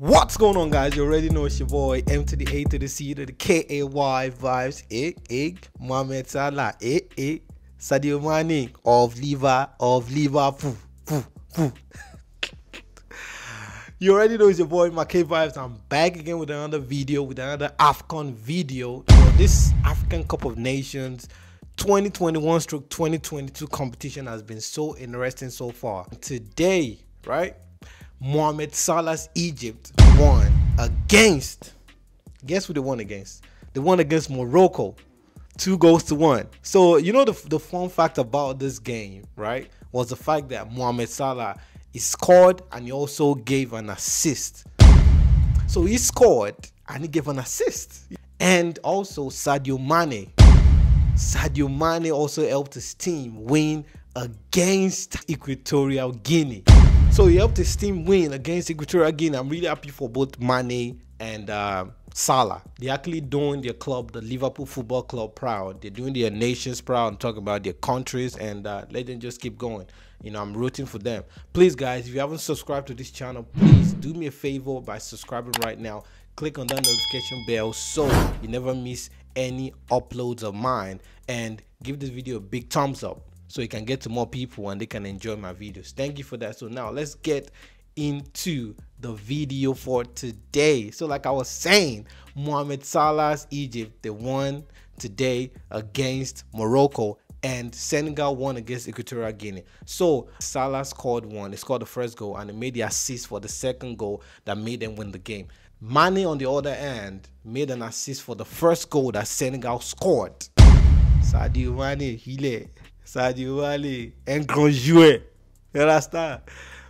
What's going on, guys? You already know it's your boy M to the A to the C to the K A Y vibes. Ig, ig, Mohamed Salah, ig, ig, Sadio Mane of Liver of Liverpool. Poo, poo. you already know it's your boy Mackay Vibes. I'm back again with another video, with another AFCON video. You this African Cup of Nations 2021 stroke 2022 competition has been so interesting so far. Today, right? Mohamed Salah's Egypt won against, guess who they won against? They won against Morocco, two goals to one. So, you know, the, the fun fact about this game, right, was the fact that Mohamed Salah he scored and he also gave an assist. So he scored and he gave an assist. And also Sadio Mane. Sadio Mane also helped his team win against Equatorial Guinea. So he helped his team win against Equatorial Guinea. I'm really happy for both Mane and uh, Salah. They're actually doing their club, the Liverpool Football Club, proud. They're doing their nations proud and talking about their countries and uh, let them just keep going. You know, I'm rooting for them. Please, guys, if you haven't subscribed to this channel, please do me a favor by subscribing right now. Click on that notification bell so you never miss any uploads of mine and give this video a big thumbs up so it can get to more people and they can enjoy my videos. Thank you for that. So now let's get into the video for today. So like I was saying, Mohamed Salah's Egypt, they won today against Morocco and Senegal won against Equatorial Guinea. So Salah scored one, he scored the first goal and he made the assist for the second goal that made them win the game. Mane on the other end made an assist for the first goal that Senegal scored. Sadio Mane, Hile. Sadio Mane, joueur. You understand?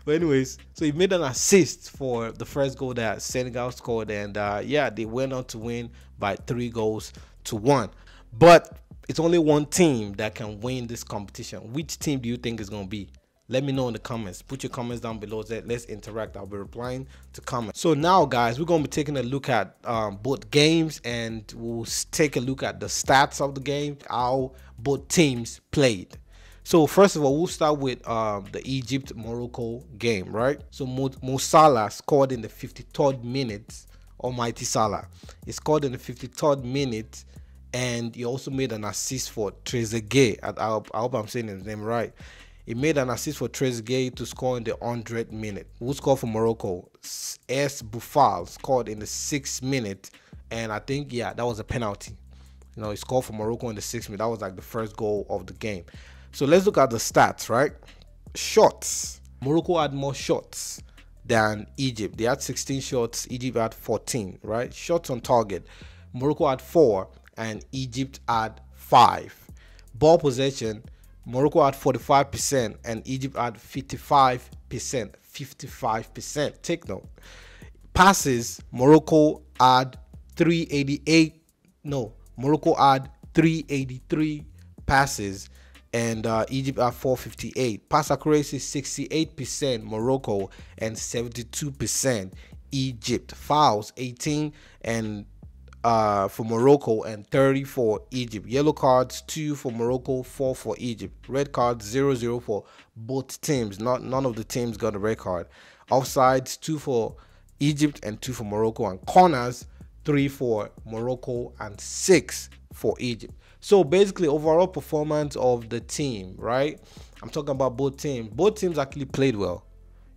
But anyways, so he made an assist for the first goal that Senegal scored, and uh, yeah, they went on to win by three goals to one. But it's only one team that can win this competition. Which team do you think is going to be? Let me know in the comments. Put your comments down below. Let's interact. I'll be replying to comments. So now, guys, we're going to be taking a look at um, both games and we'll take a look at the stats of the game, how both teams played. So first of all, we'll start with um, the Egypt Morocco game, right? So Mo, scored in the 53rd minute. Almighty Salah, he scored in the 53rd minute, and he also made an assist for Trezeguet. I, I, I hope I'm saying his name right. He made an assist for Trezeguet to score in the 100th minute. Who scored for Morocco? S. Boufal scored in the 6th minute. And I think, yeah, that was a penalty. You know, he scored for Morocco in the 6th minute. That was like the first goal of the game. So let's look at the stats, right? Shots. Morocco had more shots than Egypt. They had 16 shots. Egypt had 14, right? Shots on target. Morocco had 4 and Egypt had 5. Ball possession. Morocco at 45% and Egypt at 55%. 55%. Take note. Passes, Morocco had 388. No, Morocco had 383 passes and uh, Egypt at 458. Pass accuracy 68% Morocco and 72% Egypt. Fouls 18 and uh, for Morocco and 30 for Egypt. Yellow cards, 2 for Morocco, 4 for Egypt. Red cards, 0 0 for both teams. Not None of the teams got a red card. Offsides, 2 for Egypt and 2 for Morocco. And corners, 3 for Morocco and 6 for Egypt. So basically, overall performance of the team, right? I'm talking about both teams. Both teams actually played well.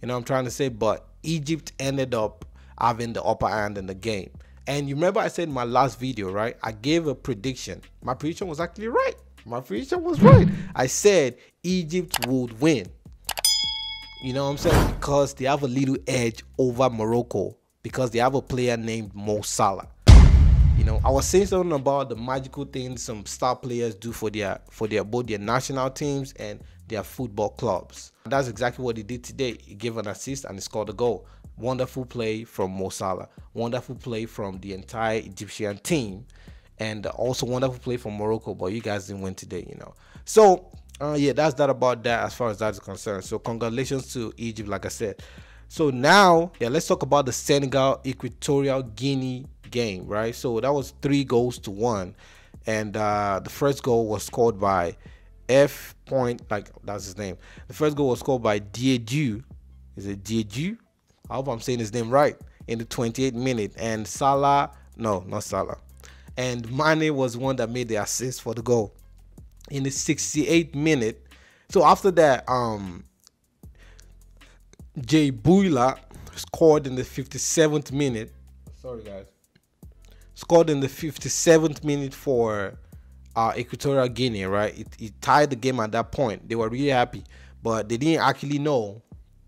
You know I'm trying to say? But Egypt ended up having the upper hand in the game. And you remember I said in my last video, right? I gave a prediction. My prediction was actually right. My prediction was right. I said Egypt would win. You know what I'm saying? Because they have a little edge over Morocco because they have a player named Mo Salah. You know, I was saying something about the magical things some star players do for their for their both their national teams and their football clubs. That's exactly what he did today. He gave an assist and he scored a goal. Wonderful play from Mo Salah. Wonderful play from the entire Egyptian team. And also wonderful play from Morocco, but you guys didn't win today, you know. So, uh, yeah, that's that about that as far as that is concerned. So, congratulations to Egypt, like I said. So now, yeah, let's talk about the Senegal Equatorial Guinea game, right? So that was three goals to one, and uh, the first goal was scored by F point, like that's his name. The first goal was scored by Diédhiou. Is it Diédhiou? I hope I'm saying his name right. in the 28th minute, and Salah, no, not Salah, and Mane was one that made the assist for the goal in the 68th minute. So after that, um, Jay Buyla scored in the 57th minute. Sorry, guys. Scored in the 57th minute for uh, Equatorial Guinea, right? It, it tied the game at that point. They were really happy, but they didn't actually know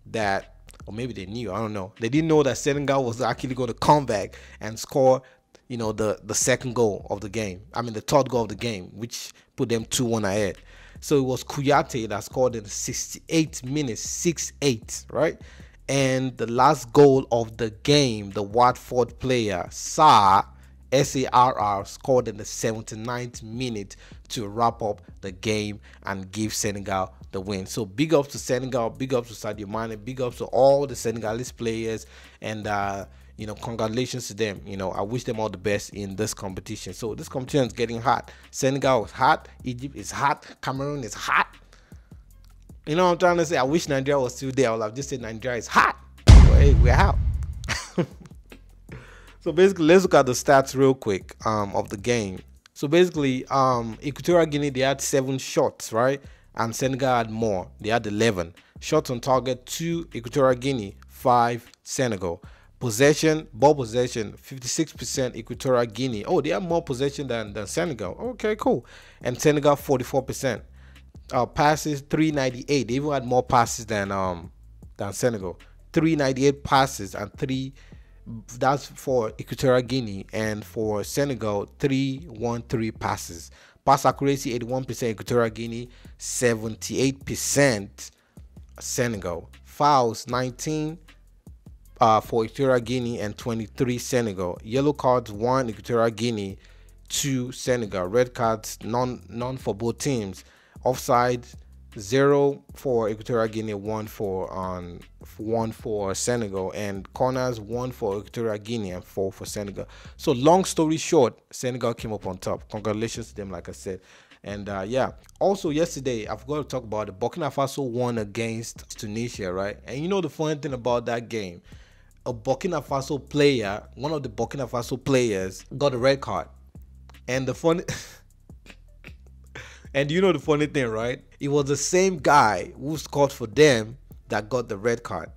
that, or maybe they knew, I don't know. They didn't know that Senegal was actually going to come back and score, you know, the, the second goal of the game. I mean, the third goal of the game, which put them 2 1 ahead. So it was Kouyaté that scored in 68 minutes, 6 8, right? And the last goal of the game, the Watford player, Sarr, SARR scored in the 79th minute to wrap up the game and give Senegal the win. So big ups to Senegal, big ups to Sadio Mane, big ups to all the Senegalese players, and uh, you know, congratulations to them. You know, I wish them all the best in this competition. So this competition is getting hot. Senegal is hot, Egypt is hot, Cameroon is hot. You know what I'm trying to say? I wish Nigeria was still there. I would have just said Nigeria is hot. But hey, we're out. So basically, let's look at the stats real quick um, of the game. So basically, um, Equatorial Guinea they had seven shots, right? And Senegal had more. They had eleven shots on target. Two Equatorial Guinea, five Senegal. Possession, ball possession, 56% Equatorial Guinea. Oh, they have more possession than, than Senegal. Okay, cool. And Senegal 44%. Uh, passes 398. They even had more passes than um than Senegal. 398 passes and three that's for Equatorial Guinea and for Senegal 313 passes. Pass accuracy 81% Equatorial Guinea, 78% Senegal. Fouls 19 uh, for Equatorial Guinea and 23 Senegal. Yellow cards 1 Equatorial Guinea, 2 Senegal. Red cards none none for both teams. Offside zero for Equatorial Guinea, one for um one for Senegal, and corners one for Equatorial Guinea and four for Senegal. So long story short, Senegal came up on top. Congratulations to them, like I said. And uh, yeah, also yesterday I forgot to talk about it. Burkina Faso won against Tunisia, right? And you know the funny thing about that game, a Burkina Faso player, one of the Burkina Faso players, got a red card. And the funny And you know the funny thing, right? It was the same guy who scored for them that got the red card.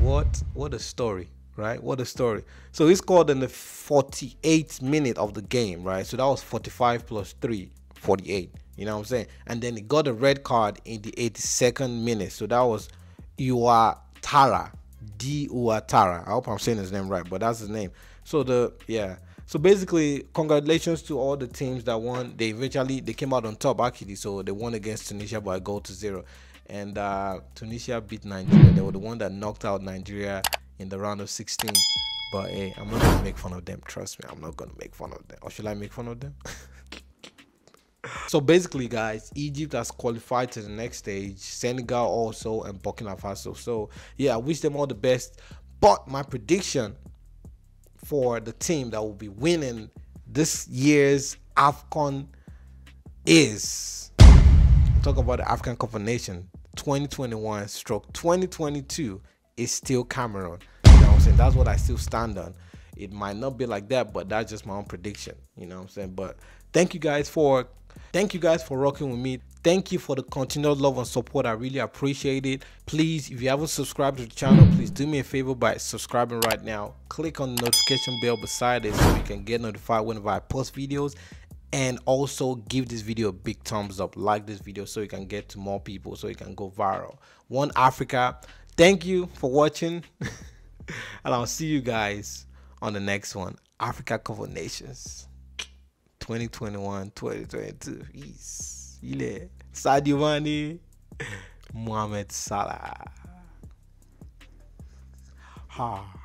What? What a story, right? What a story. So he scored in the 48th minute of the game, right? So that was 45 plus 3, 48. You know what I'm saying? And then he got a red card in the 82nd minute. So that was Tara, D Tara. I hope I'm saying his name right, but that's his name. So the yeah. So basically, congratulations to all the teams that won. They eventually they came out on top actually. So they won against Tunisia by a goal to zero, and uh, Tunisia beat Nigeria. They were the one that knocked out Nigeria in the round of 16. But hey, I'm not gonna make fun of them. Trust me, I'm not gonna make fun of them. Or should I make fun of them? so basically, guys, Egypt has qualified to the next stage. Senegal also, and Burkina Faso. So yeah, I wish them all the best. But my prediction for the team that will be winning this year's AFCON is talk about the African Cup of Nations 2021 stroke 2022 is still Cameroon. You know what I'm saying? That's what I still stand on. It might not be like that, but that's just my own prediction. You know what I'm saying? But thank you guys for thank you guys for rocking with me. Thank you for the continued love and support. I really appreciate it. Please, if you haven't subscribed to the channel, please do me a favor by subscribing right now. Click on the notification bell beside it so you can get notified whenever I post videos. And also give this video a big thumbs up. Like this video so you can get to more people, so you can go viral. One Africa. Thank you for watching. and I'll see you guys on the next one. Africa Cup of Nations. 2021, 2022. Peace. Ile. Sadio Mane. Mohamed Salah. Ha.